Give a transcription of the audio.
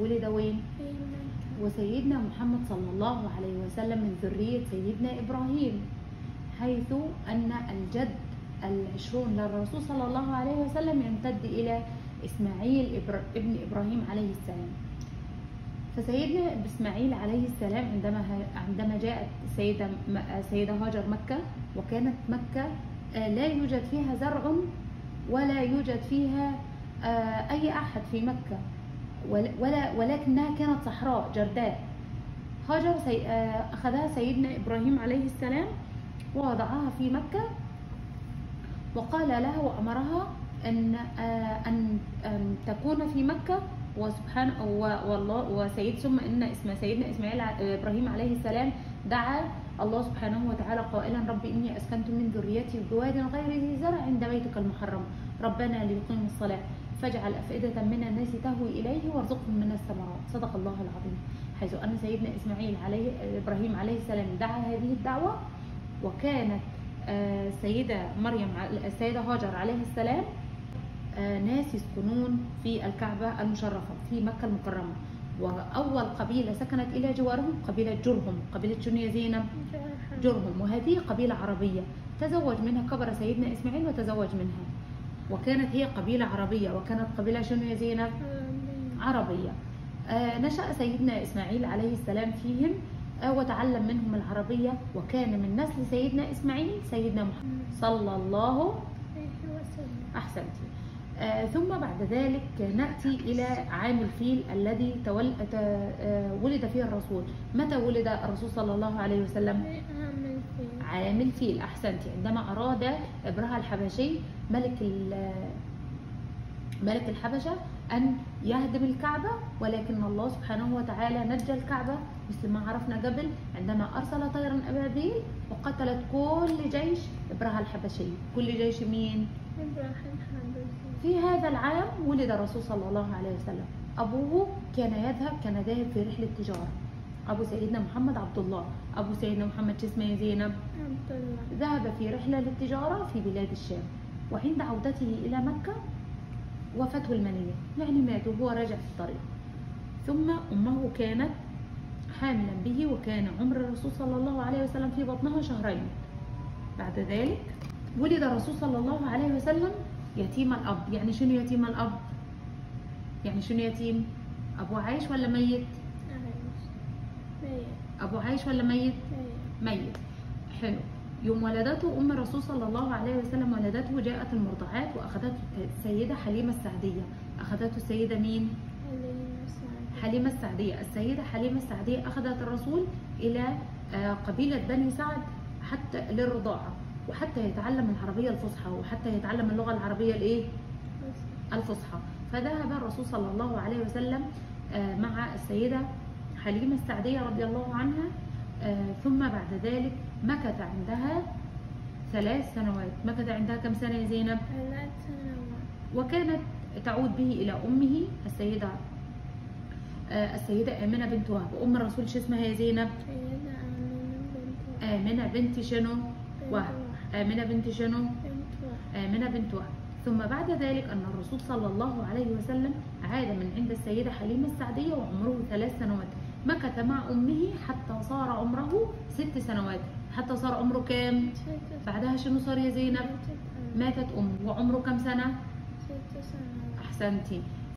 ولد وين؟ في مكة وسيدنا محمد صلى الله عليه وسلم من ذرية سيدنا إبراهيم حيث أن الجد العشرون للرسول صلى الله عليه وسلم يمتد إلى إسماعيل ابن إبراهيم عليه السلام. فسيدنا إسماعيل عليه السلام عندما عندما جاءت السيدة سيدة هاجر مكة وكانت مكة آه، لا يوجد فيها زرع ولا يوجد فيها آه، أي أحد في مكة. ولا ولكنها كانت صحراء جرداء. هاجر سي... آه، أخذها سيدنا إبراهيم عليه السلام ووضعها في مكة وقال لها وأمرها أن آه، أن أن تكون في مكة. وسبحان والله وسيد ثم إن اسم سيدنا إسماعيل ع- إبراهيم عليه السلام دعا الله سبحانه وتعالى قائلا رب إني أسكنت من ذريتي بواد غير ذي زرع عند بيتك المحرم. ربنا ليقيموا الصلاة. فاجعل أفئدة من الناس تهوي إليه وارزقهم من الثمرات. صدق الله العظيم. حيث أن سيدنا إسماعيل عليه إبراهيم عليه السلام دعا هذه الدعوة وكانت آه، السيدة مريم ع- السيدة هاجر عليه السلام آه، ناس يسكنون في الكعبة المشرفة في مكة المكرمة. وأول قبيلة سكنت إلى جوارهم قبيلة جرهم قبيلة شنو يا زينب جرهم. وهذه قبيلة عربية. تزوج منها كبر سيدنا إسماعيل وتزوج منها. وكانت هي قبيلة عربية وكانت قبيلة شنو يا زينب؟ عربية. آه، نشأ سيدنا إسماعيل عليه السلام فيهم آه، وتعلم منهم العربية وكان من نسل سيدنا إسماعيل سيدنا محمد صلى الله عليه وسلم أحسنتي آه، ثم بعد ذلك نأتي إلى عام الفيل الذي تول... ولد فيه الرسول. متى ولد الرسول صلى الله عليه وسلم. عامل الفيل أحسنتي عندما أراد إبرهة الحبشي ملك ملك الحبشة أن يهدم الكعبة ولكن الله سبحانه وتعالى نجى الكعبة مثل ما عرفنا قبل. عندما أرسل طيرا أبابيل وقتلت كل جيش إبرهة الحبشي. كل جيش مين؟ في هذا العام ولد الرسول صلى الله عليه وسلم. أبوه كان يذهب كان ذاهب في رحلة تجارة. أبو سيدنا محمد عبد الله. أبو سيدنا محمد شو اسمه يا زينب؟ عبد الله. ذهب في رحلة للتجارة في بلاد الشام. وعند عودته إلى مكة وفاته المنية. يعني مات وهو راجع في الطريق. ثم أمه كانت حاملا به وكان عمر الرسول صلى الله عليه وسلم في بطنها شهرين. بعد ذلك ولد الرسول صلى الله عليه وسلم يتيم الأب. يعني شنو يتيم الأب؟ يعني شنو يتيم؟ أبو عايش ولا ميت؟ ميت أبو عايش ولا ميت؟ ميت ميت. حلو. يوم ولدته أم الرسول صلى الله عليه وسلم ولدته جاءت المرضعات وأخذته السيدة حليمة السعدية. أخذته السيدة مين؟ حليمة السعدية. السيدة حليمة السعدية أخذت الرسول إلى آه، قبيلة بني سعد حتى للرضاعة وحتى يتعلم العربية الفصحى وحتى يتعلم اللغة العربية الإيه؟ الفصحى. فذهب الرسول صلى الله عليه وسلم آه، مع السيدة حليمة السعدية رضي الله عنها آه، ثم بعد ذلك مكث عندها ثلاث سنوات. مكث عندها كم سنة يا زينب؟ ثلاث سنوات. وكانت تعود به إلى أمه السيدة آه، السيدة آمنة بنت وهب. أم الرسول شو اسمها يا زينب؟ سيدة آمنة بنت شنو؟ وهب. آمنة بنت شنو؟ بنت وهب. آمنة بنت وهب. ثم بعد ذلك أن الرسول صلى الله عليه وسلم عاد من عند السيدة حليمة السعدية وعمره ثلاث سنوات. مكث مع أمه حتى صار عمره ست سنوات حتى صار عمره كام؟ بعدها شنو صار يا زينب؟ ماتت أمه وعمره كم سنة؟ ست سنوات أحسنتي